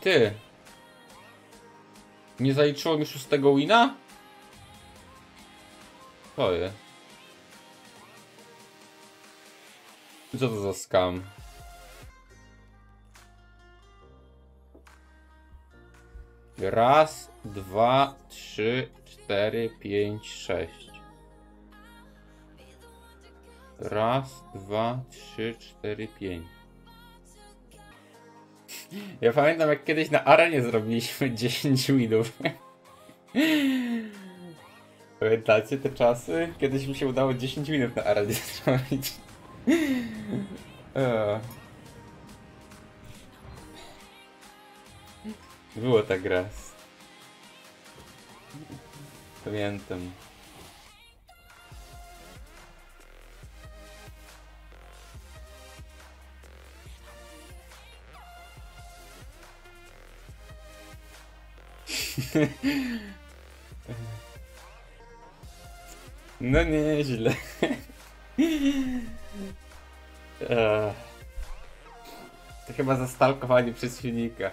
Ty. Nie zaliczyło mi szóstego wina? To je. Co to za skam? Raz, dwa, trzy, cztery, pięć, sześć. Raz, dwa, trzy, cztery, pięć. Ja pamiętam jak kiedyś na arenie zrobiliśmy 10 winów. Pamiętacie te czasy? Kiedyś mi się udało 10 winów na arenie zrobić. Było tak raz. Pamiętam. No nieźle. To chyba zastalkowanie przeciwnika.